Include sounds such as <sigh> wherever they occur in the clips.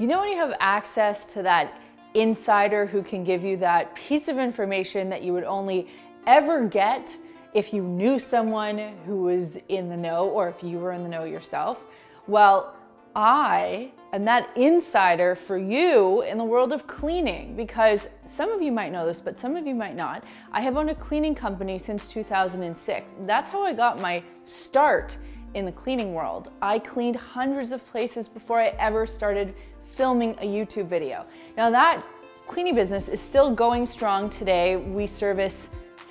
You know when you have access to that insider who can give you that piece of information that you would only ever get if you knew someone who was in the know or if you were in the know yourself? Well, I am that insider for you in the world of cleaning because some of you might know this, but some of you might not. I have owned a cleaning company since 2006. That's how I got my start in the cleaning world. I cleaned hundreds of places before I ever started filming a YouTube video. Now that cleaning business is still going strong today. We service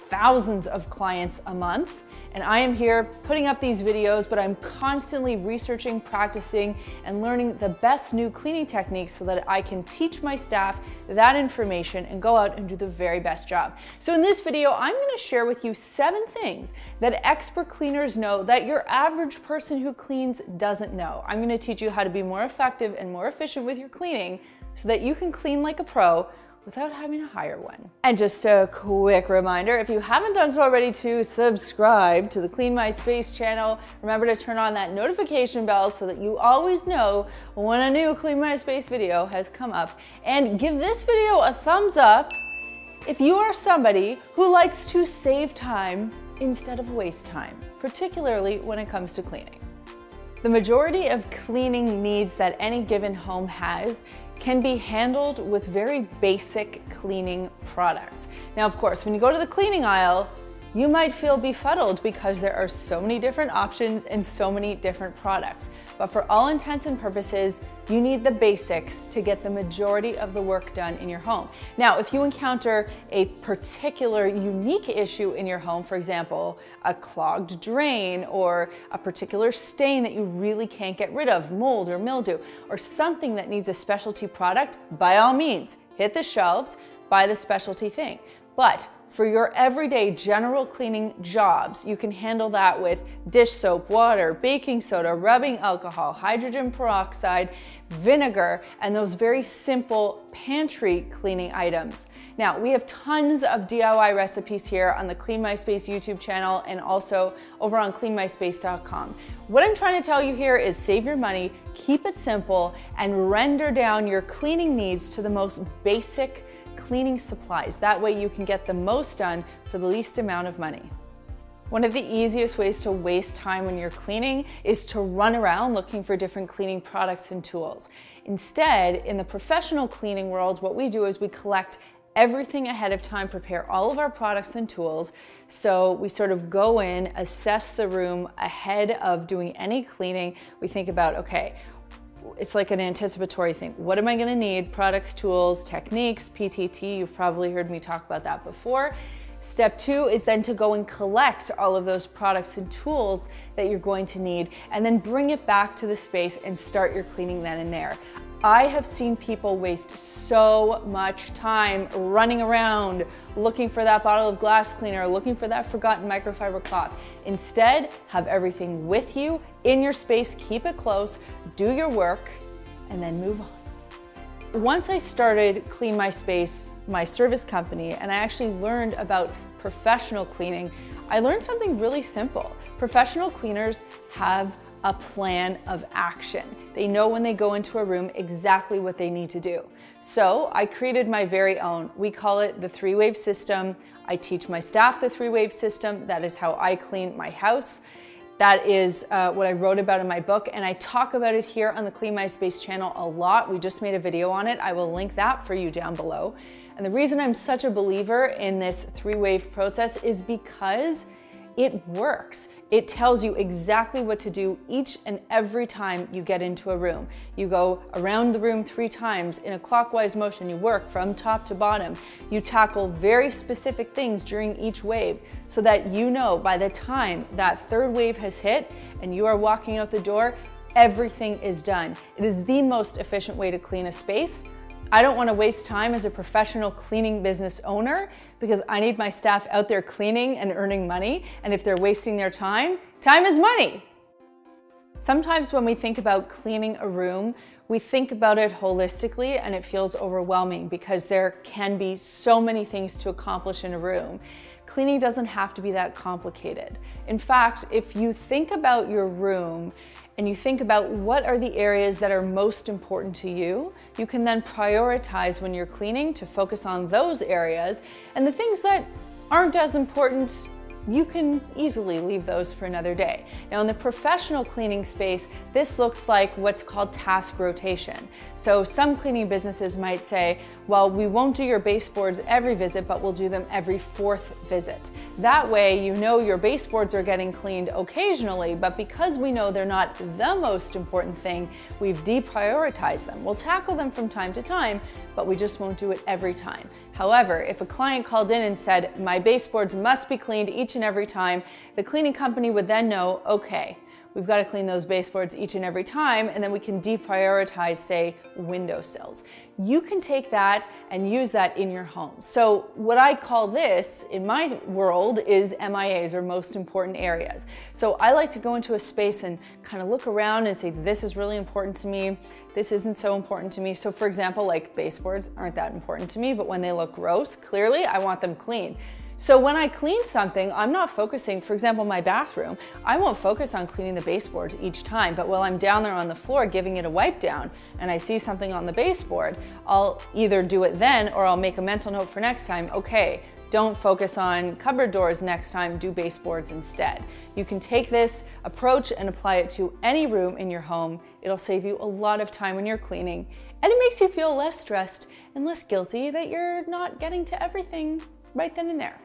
thousands of clients a month. And I am here putting up these videos, but I'm constantly researching, practicing, and learning the best new cleaning techniques so that I can teach my staff that information and go out and do the very best job. So in this video, I'm gonna share with you seven things that expert cleaners know that your average person who cleans doesn't know. I'm gonna teach you how to be more effective and more efficient with your cleaning so that you can clean like a pro without having to hire one. And just a quick reminder, if you haven't done so already to subscribe to the Clean My Space channel, remember to turn on that notification bell so that you always know when a new Clean My Space video has come up. And give this video a thumbs up if you are somebody who likes to save time instead of waste time, particularly when it comes to cleaning. The majority of cleaning needs that any given home has can be handled with very basic cleaning products. Now, of course, when you go to the cleaning aisle, you might feel befuddled because there are so many different options and so many different products. But for all intents and purposes, you need the basics to get the majority of the work done in your home. Now, if you encounter a particular unique issue in your home, for example, a clogged drain or a particular stain that you really can't get rid of, mold or mildew, or something that needs a specialty product, by all means, hit the shelves, buy the specialty thing. But for your everyday general cleaning jobs, you can handle that with dish soap, water, baking soda, rubbing alcohol, hydrogen peroxide, vinegar, and those very simple pantry cleaning items. Now, we have tons of DIY recipes here on the Clean My Space YouTube channel and also over on cleanmyspace.com. What I'm trying to tell you here is save your money, keep it simple, and render down your cleaning needs to the most basic cleaning supplies. That way you can get the most done for the least amount of money. One of the easiest ways to waste time when you're cleaning is to run around looking for different cleaning products and tools. Instead, in the professional cleaning world, what we do is we collect everything ahead of time, prepare all of our products and tools. So we sort of go in, assess the room ahead of doing any cleaning. We think about, okay, it's like an anticipatory thing. What am I gonna need? Products, tools, techniques, PTT, you've probably heard me talk about that before. Step two is then to go and collect all of those products and tools that you're going to need and then bring it back to the space and start your cleaning then and there. I have seen people waste so much time running around looking for that bottle of glass cleaner, looking for that forgotten microfiber cloth. Instead, have everything with you in your space, keep it close, do your work, and then move on. Once I started Clean My Space, my service company, and I actually learned about professional cleaning, I learned something really simple. Professional cleaners have a plan of action. They know when they go into a room exactly what they need to do. So I created my very own. We call it the three wave system. I teach my staff the three wave system. That is how I clean my house. That is uh, what I wrote about in my book, and I talk about it here on the Clean My Space channel a lot. We just made a video on it. I will link that for you down below. And the reason I'm such a believer in this three wave process is because it works. It tells you exactly what to do each and every time you get into a room. You go around the room three times in a clockwise motion. You work from top to bottom. You tackle very specific things during each wave so that you know by the time that third wave has hit and you are walking out the door, everything is done. It is the most efficient way to clean a space I don't want to waste time as a professional cleaning business owner because I need my staff out there cleaning and earning money. And if they're wasting their time, time is money. Sometimes when we think about cleaning a room, we think about it holistically and it feels overwhelming because there can be so many things to accomplish in a room. Cleaning doesn't have to be that complicated. In fact, if you think about your room and you think about what are the areas that are most important to you, you can then prioritize when you're cleaning to focus on those areas and the things that aren't as important you can easily leave those for another day. Now in the professional cleaning space, this looks like what's called task rotation. So some cleaning businesses might say, well, we won't do your baseboards every visit, but we'll do them every fourth visit. That way you know your baseboards are getting cleaned occasionally, but because we know they're not the most important thing, we've deprioritized them. We'll tackle them from time to time, but we just won't do it every time. However, if a client called in and said, my baseboards must be cleaned each and every time, the cleaning company would then know, okay, we've got to clean those baseboards each and every time, and then we can deprioritize, say, windowsills. You can take that and use that in your home. So what I call this in my world is MIAs or most important areas. So I like to go into a space and kind of look around and say, this is really important to me. This isn't so important to me. So for example, like baseboards aren't that important to me, but when they look gross, clearly I want them clean. So when I clean something, I'm not focusing, for example, my bathroom, I won't focus on cleaning the baseboards each time, but while I'm down there on the floor giving it a wipe down and I see something on the baseboard, I'll either do it then or I'll make a mental note for next time, okay, don't focus on cupboard doors next time, do baseboards instead. You can take this approach and apply it to any room in your home. It'll save you a lot of time when you're cleaning and it makes you feel less stressed and less guilty that you're not getting to everything right then and there.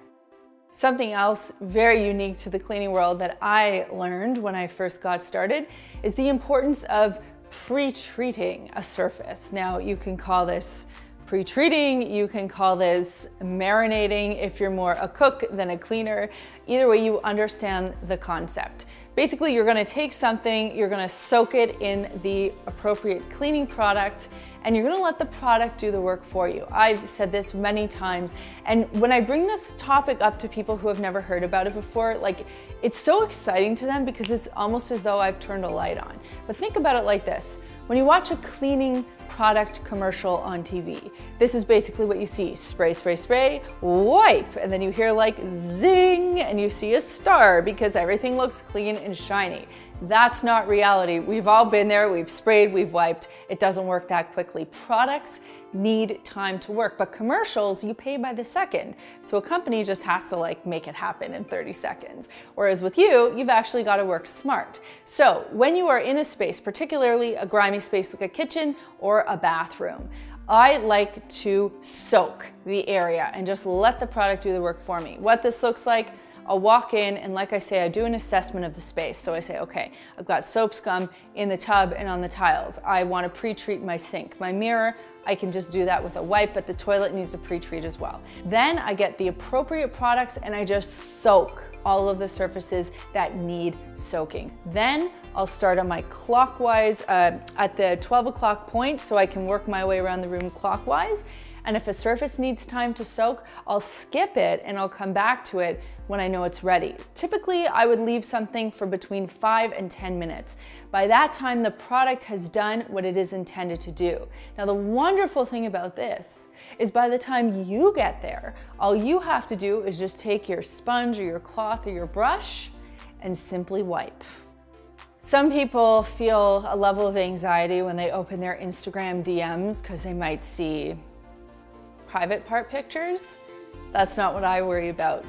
Something else very unique to the cleaning world that I learned when I first got started is the importance of pre-treating a surface. Now you can call this pre-treating, you can call this marinating if you're more a cook than a cleaner. Either way, you understand the concept. Basically, you're gonna take something, you're gonna soak it in the appropriate cleaning product, and you're gonna let the product do the work for you. I've said this many times, and when I bring this topic up to people who have never heard about it before, like, it's so exciting to them because it's almost as though I've turned a light on. But think about it like this. When you watch a cleaning product commercial on TV. This is basically what you see. Spray, spray, spray, wipe, and then you hear like zing, and you see a star because everything looks clean and shiny. That's not reality. We've all been there, we've sprayed, we've wiped. It doesn't work that quickly. Products need time to work, but commercials, you pay by the second. So a company just has to like make it happen in 30 seconds. Whereas with you, you've actually got to work smart. So when you are in a space, particularly a grimy space like a kitchen or a bathroom, I like to soak the area and just let the product do the work for me. What this looks like, I'll walk in and like I say, I do an assessment of the space. So I say, okay, I've got soap scum in the tub and on the tiles. I wanna pre-treat my sink. My mirror, I can just do that with a wipe, but the toilet needs to pre-treat as well. Then I get the appropriate products and I just soak all of the surfaces that need soaking. Then I'll start on my clockwise uh, at the 12 o'clock point so I can work my way around the room clockwise. And if a surface needs time to soak, I'll skip it and I'll come back to it when I know it's ready. Typically, I would leave something for between five and 10 minutes. By that time, the product has done what it is intended to do. Now, the wonderful thing about this is by the time you get there, all you have to do is just take your sponge or your cloth or your brush and simply wipe. Some people feel a level of anxiety when they open their Instagram DMs because they might see private part pictures. That's not what I worry about.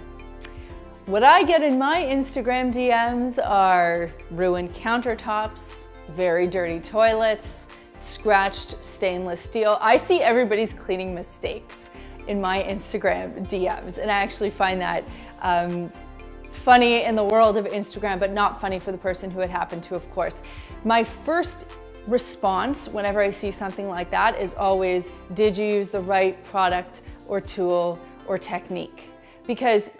What I get in my Instagram DMs are ruined countertops, very dirty toilets, scratched stainless steel. I see everybody's cleaning mistakes in my Instagram DMs, and I actually find that um, funny in the world of Instagram, but not funny for the person who it happened to, of course. My first response whenever I see something like that is always, did you use the right product or tool or technique? Because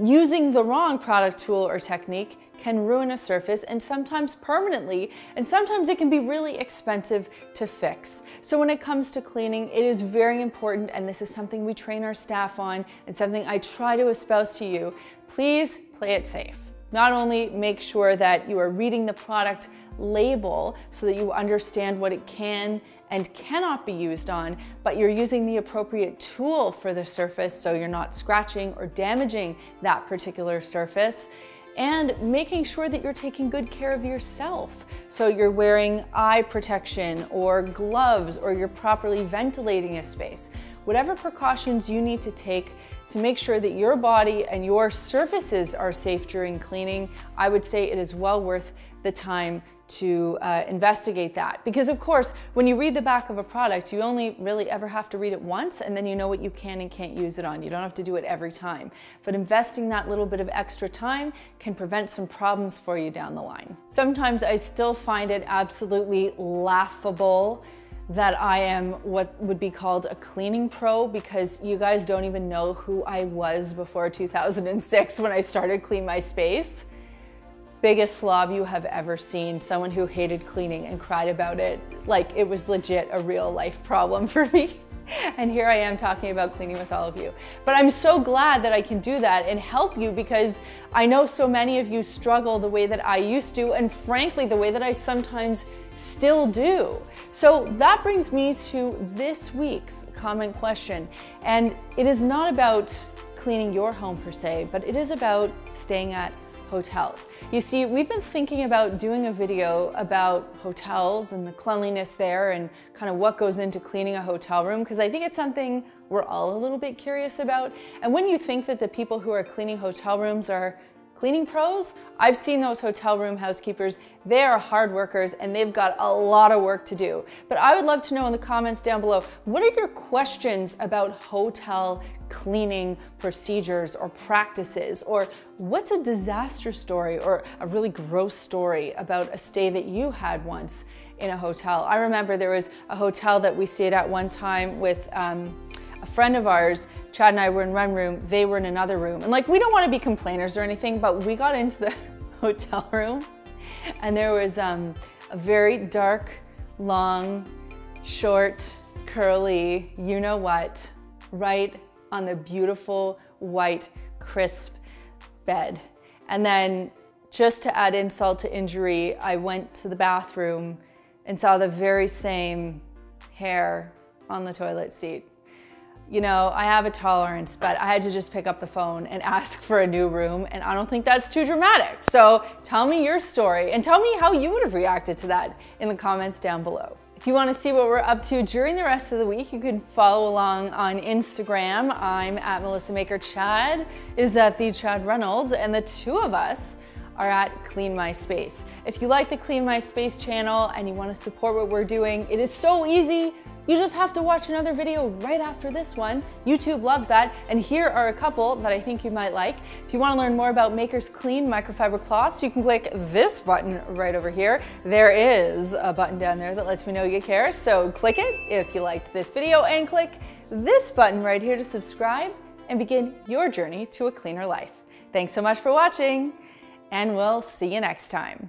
Using the wrong product, tool, or technique can ruin a surface and sometimes permanently, and sometimes it can be really expensive to fix. So when it comes to cleaning, it is very important, and this is something we train our staff on and something I try to espouse to you. Please play it safe. Not only make sure that you are reading the product label so that you understand what it can and cannot be used on, but you're using the appropriate tool for the surface so you're not scratching or damaging that particular surface and making sure that you're taking good care of yourself. So you're wearing eye protection or gloves or you're properly ventilating a space. Whatever precautions you need to take to make sure that your body and your surfaces are safe during cleaning, I would say it is well worth the time to uh, investigate that. Because of course, when you read the back of a product, you only really ever have to read it once and then you know what you can and can't use it on. You don't have to do it every time. But investing that little bit of extra time can prevent some problems for you down the line. Sometimes I still find it absolutely laughable that I am what would be called a cleaning pro because you guys don't even know who I was before 2006 when I started Clean My Space. Biggest slob you have ever seen, someone who hated cleaning and cried about it like it was legit a real life problem <laughs> for me. And here I am talking about cleaning with all of you. But I'm so glad that I can do that and help you because I know so many of you struggle the way that I used to, and frankly, the way that I sometimes still do. So that brings me to this week's comment question. And it is not about cleaning your home per se, but it is about staying at hotels. You see, we've been thinking about doing a video about hotels and the cleanliness there and kind of what goes into cleaning a hotel room because I think it's something we're all a little bit curious about. And when you think that the people who are cleaning hotel rooms are Cleaning pros, I've seen those hotel room housekeepers. They are hard workers and they've got a lot of work to do. But I would love to know in the comments down below, what are your questions about hotel cleaning procedures or practices? Or what's a disaster story or a really gross story about a stay that you had once in a hotel? I remember there was a hotel that we stayed at one time with um, a friend of ours, Chad and I were in one room, they were in another room. And like, we don't want to be complainers or anything, but we got into the <laughs> hotel room and there was um, a very dark, long, short, curly, you know what, right on the beautiful, white, crisp bed. And then just to add insult to injury, I went to the bathroom and saw the very same hair on the toilet seat you know, I have a tolerance, but I had to just pick up the phone and ask for a new room, and I don't think that's too dramatic. So tell me your story and tell me how you would have reacted to that in the comments down below. If you want to see what we're up to during the rest of the week, you can follow along on Instagram. I'm at Melissa Maker Chad is at the Chad Reynolds, and the two of us are at Clean My Space. If you like the Clean My Space channel and you want to support what we're doing, it is so easy you just have to watch another video right after this one. YouTube loves that. And here are a couple that I think you might like. If you want to learn more about Maker's Clean microfiber cloths, you can click this button right over here. There is a button down there that lets me know you care. So click it if you liked this video and click this button right here to subscribe and begin your journey to a cleaner life. Thanks so much for watching and we'll see you next time.